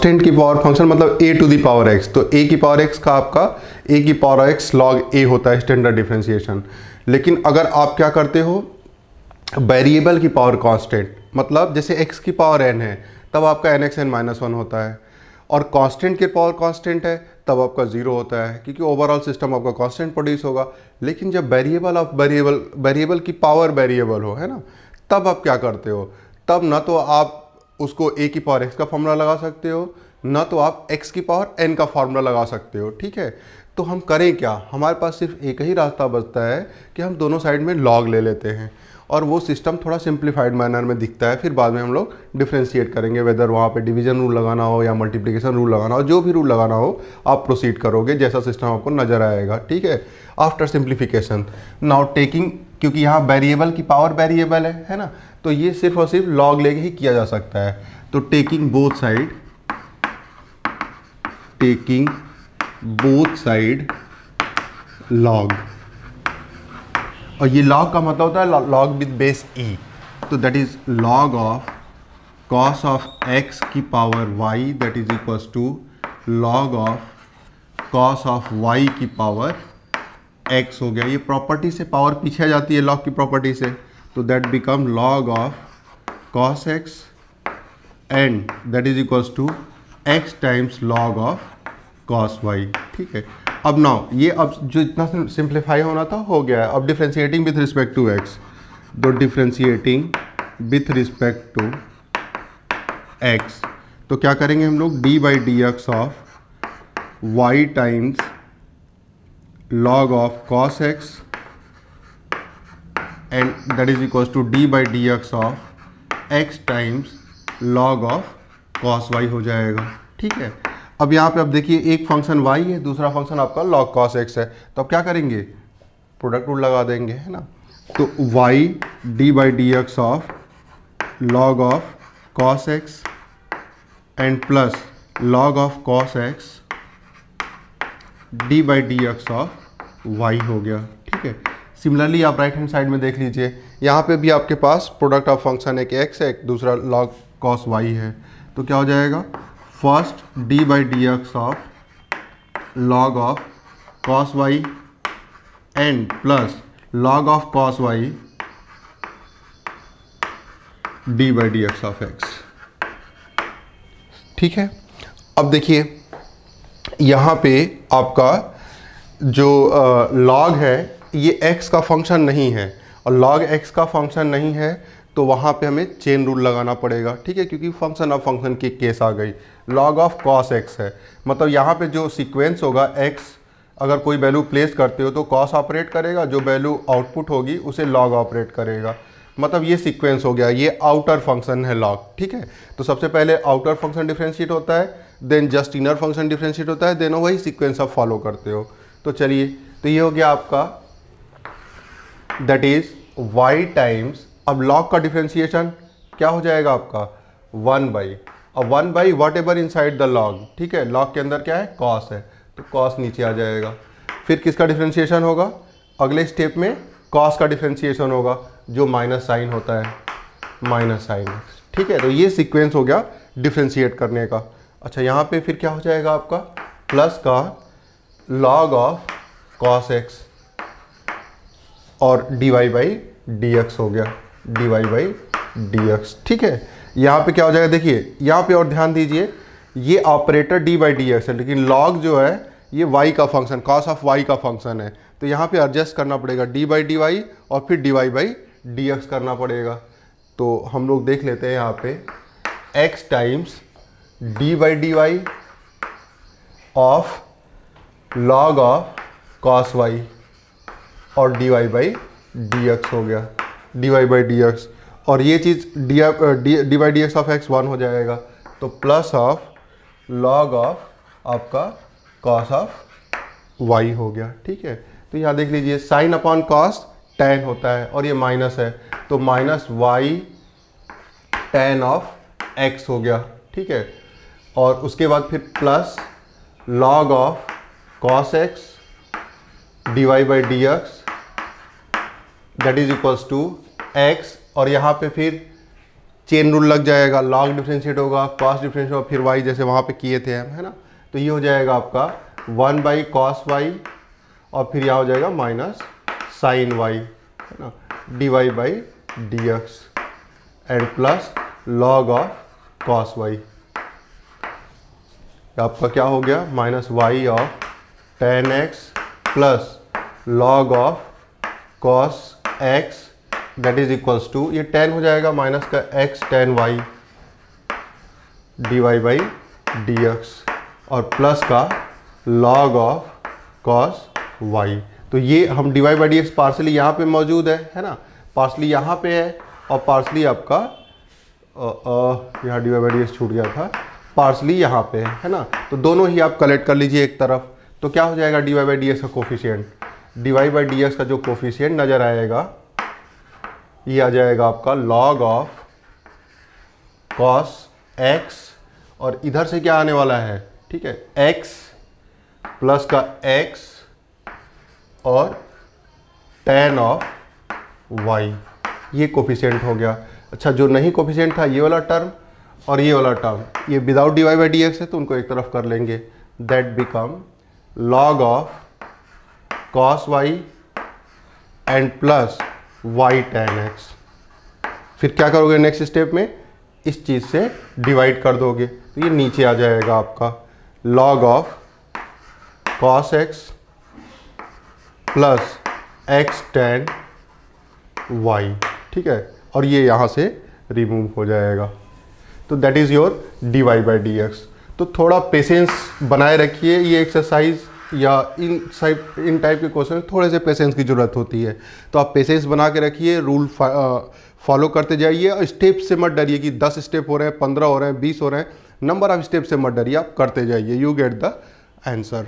Constant की power function मतलब a to the power x तो a की पावर x का आपका, a की पावर x log a होता है स्टैंडर्ड डिफरेंशिएशन लेकिन अगर आप क्या करते हो वेरिएबल की पावर कांस्टेंट मतलब जैसे एक्स की पावर एन है, तब आपका n x n minus one होता है। और कांस्टेंट के पावर कांस्टेंट है, तब आपका ज़ीरो होता है, क्योंकि ओवरऑल सिस्टम आपका कांस्टेंट प्रोड्यूस होगा। लेकिन जब वेरिएबल ऑफ़ वेरिएबल वेरिएबल की पावर वेरिएबल हो, है ना, तब आप क्या करते हो? तब ना तो आप उसको ए की पावर एक्स का फॉर्मूला लगा सकते हो, ना तो आप एक्स की पावर एन का फॉर्मूला लगा सकते हो, ठीक है? तो हम करें क्या? हमारे पास सिर्फ़ एक ही रास्ता बचता है कि हम दोनों साइड में लॉग ले लेते हैं। और वो सिस्टम थोड़ा सिंप्लीफाइड मैनर में दिखता है, फिर बाद में हम लोग डिफ्रेंशिएट करेंगे वेदर वहाँ पे डिवीज़न रूल लगाना हो या मल्टीप्लिकेशन रूल लगाना हो, जो भी रूल लगाना हो, आप प्रोसीड करोगे जैसा सिस्टम आपको नज़र आएगा, ठीक है? आफ्टर सिंप्लीफिकेशन नाउ टेकिंग क्योंकि यहाँ वेरिएबल की पावर वेरिएबल है है ना? तो ये सिर्फ़ और सिर्फ़ लॉग लेके ही किया जा सकता है। तो taking both side taking both side log और ये लॉग का मतलब होता है लॉग विद बेस ई तो that is log of cos of x की power y that is equals to log of cos of y की पावर एक्स हो गया। ये प्रॉपर्टी से पावर पीछे जाती है लॉग की प्रॉपर्टी से। तो that become log of cos x and that is equals to x times log of cos y ठीक है? अब नाउ ये अब जो इतना सिंप्लीफाई होना था हो गया है। अब differentiating with respect to x दो differentiating with respect to x तो क्या करेंगे हम लोग? D by d x of y times log of cos x and that is equals to d by d x of x times log of cos y हो जाएगा। ठीक है? अब यहाँ पे अब देखिए, एक फ़ंक्शन y है, दूसरा फ़ंक्शन आपका log cos x है। तो अब क्या करेंगे? प्रोडक्ट रूल लगा देंगे, है ना? तो y d by d x of log of cos x and plus log of cos x d by d x of y हो गया, ठीक है? सिमिलरली आप राइट हैंड साइड में देख लीजिए। यहाँ पे भी आपके पास प्रोडक्ट ऑफ़ फ़ंक्शन एक एक्स है, एक दूसरा लॉग कॉस वाई है। तो क्या हो जाएगा? First d by d x of log of cos y and plus log of cos y d by d x of x ठीक है? अब देखिए, यहाँ पे आपका जो लॉग है, ये x का फ़ंक्शन नहीं है। और लॉग x का फ़ंक्शन नहीं है तो वहाँ पे हमें चेन रूल लगाना पड़ेगा, ठीक है? क्योंकि फ़ंक्शन ऑफ़ फ़ंक्शन की केस आ गई। लॉग ऑफ़ कॉस एक्स है। मतलब यहाँ पे जो सीक्वेंस होगा एक्स अगर कोई वैल्यू प्लेस करते हो तो कॉस ऑपरेट करेगा, जो वैल्यू आउटपुट होगी, उसे लॉग ऑपरेट करेगा। मतलब ये सीक्वेंस हो गया, ये आउटर फ़ंक्शन है लॉग ठीक है? तो सबसे पहले आउटर फ़ंक्शन डिफ्रेंशिएट होता है then just inner function differentiate होता है देन वही सीक्वेंस आप फॉलो करते हो। तो चलिए तो ये हो गया आपका दैट इज़ वाई टाइम्स अब लॉग का डिफ्रेंशिएशन क्या हो जाएगा आपका? वन बाई अब one by whatever inside the log ठीक है? लॉग के अंदर क्या है? कॉस है। तो कॉस नीचे आ जाएगा। फिर किसका डिफ्रेंशिएशन होगा? अगले स्टेप में कॉस का डिफ्रेंशिएशन होगा, जो माइनस साइन होता है। माइनस साइन ठीक है? तो ये सीक्वेंस हो गया डिफ्रेंशिएट करने का। अच्छा यहाँ पे फिर क्या हो जाएगा आपका? प्लस का लॉग ऑफ़ कॉस एक्स और d y by d x हो गया। D y by d x ठीक है? यहाँ पे क्या हो जाएगा? देखिए, यहाँ पे और ध्यान दीजिए, ये operator d by d x है, लेकिन लॉग जो है, ये वाई का फ़ंक्शन कॉस ऑफ़ वाई का फ़ंक्शन है। तो यहाँ पे एडजस्ट करना पड़ेगा डी बाई डी वाई और फिर d y by d x करना पड़ेगा। तो हम लोग देख लेते हैं यहाँ पे x times d by d y of log of cos y और d y by d x हो गया। D y by d x और ये चीज़ d d by d x of x one हो जाएगा। तो प्लस ऑफ़ लॉग ऑफ़ आपका cos of y हो गया, ठीक है? तो यहाँ देख लीजिए साइन अपॉन कॉस टेन होता है और ये माइनस है। तो minus y tan of x हो गया, ठीक है? और उसके बाद फिर plus log of cos x d y by d x that is equals to x और यहाँ पे फिर चेन रूल लग जाएगा। लॉग डिफ्रेंशिएट होगा कॉस डिफ्रेंशिएट होगा, फिर वाई जैसे वहाँ पे किए थे हम, है ना? तो ये हो जाएगा आपका वन बाई कॉस वाई और फिर यहाँ हो जाएगा माइनस साइन वाई है ना? D y by d x and plus log of cos y आपका क्या हो गया? Minus y of tan x plus log of cos x that is equals to ये टेन हो जाएगा माइनस का x tan y d y by d x और plus का लॉग ऑफ़ कॉस वाई तो ये हम d y by d x partially यहाँ पे मौजूद है है ना? पार्सली यहाँ पे है और पार्सली आपका यहाँ d y by d x छूट गया था। पार्सली यहाँ पे है है ना? तो दोनों ही आप कलेक्ट कर लीजिए एक तरफ़। तो क्या हो जाएगा d y by d x का coefficient d y by d x का जो कोफिशियंट नज़र आएगा, ये आ जाएगा आपका लॉग ऑफ़ कॉस एक्स और इधर से क्या आने वाला है? ठीक है एक्स प्लस का एक्स और टेन ऑफ़ वाई ये कोफिशियंट हो गया। अच्छा जो नहीं कोफिशियंट था, ये वाला टर्म और ये वाला टर्म ये without d y by d x है तो उनको एक तरफ़ कर लेंगे। That become log of cos y and plus y tan x फिर क्या करोगे नेक्स्ट स्टेप में? इस चीज़ से डिवाइड कर दोगे। तो ये नीचे आ जाएगा आपका। Log of cos x plus x tan y ठीक है? और ये यहाँ से रिमूव हो जाएगा। तो that is your d y by d x तो थोड़ा पेशेंस बनाए रखिए ये एक्सरसाइज या इन साइप इन टाइप के क्वेश्चन थोड़े से पेशेंस की ज़रूरत होती है। तो आप पेशेंस बना के रखिए रूल फॉलो करते जाइए और स्टेप से मत डरिए कि दस स्टेप हो रहे हैं, पंद्रह हो रहे हैं, बीस हो रहे हैं। नंबर ऑफ़ स्टेप से मत डरिए, आप करते जाइए। You get the answer